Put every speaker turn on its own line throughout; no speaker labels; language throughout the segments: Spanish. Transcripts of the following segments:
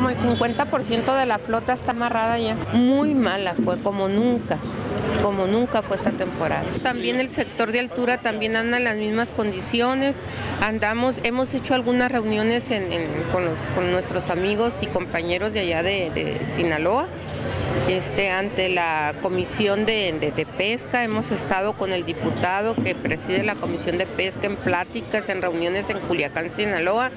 como el 50% de la flota está amarrada ya. Muy mala fue, como nunca como nunca fue esta temporada. También el sector de altura también anda en las mismas condiciones. Andamos, hemos hecho algunas reuniones con, nuestros amigos y compañeros de allá de Sinaloa este, ante la Comisión de, Pesca. Hemos estado con el diputado que preside la Comisión de Pesca en pláticas, en reuniones en Culiacán, Sinaloa,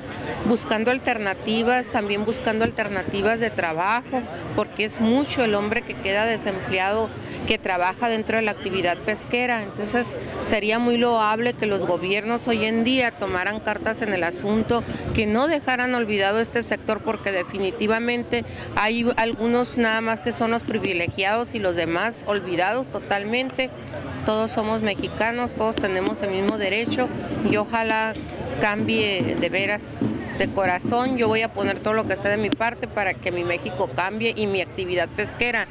buscando alternativas, también buscando alternativas de trabajo, porque es mucho el hombre que queda desempleado que trabaja dentro de la actividad pesquera. Entonces sería muy loable que los gobiernos hoy en día tomaran cartas en el asunto, que no dejaran olvidado este sector, porque definitivamente hay algunos nada más que son los privilegiados y los demás olvidados totalmente. Todos somos mexicanos, todos tenemos el mismo derecho y ojalá cambie de veras, de corazón. Yo voy a poner todo lo que esté de mi parte para que mi México cambie y mi actividad pesquera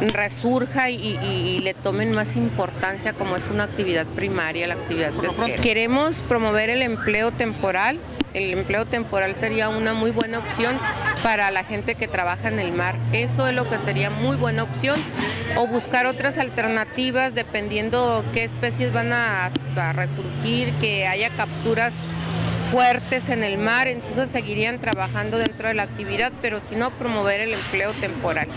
resurja y, le tomen más importancia como es una actividad primaria, la actividad pesquera. Queremos promover el empleo temporal, el empleo temporal sería una muy buena opción para la gente que trabaja en el mar. Eso es lo que sería muy buena opción. O buscar otras alternativas dependiendo qué especies van a, resurgir, que haya capturas fuertes en el mar, entonces seguirían trabajando dentro de la actividad, pero si no promover el empleo temporal.